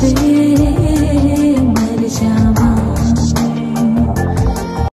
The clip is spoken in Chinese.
你。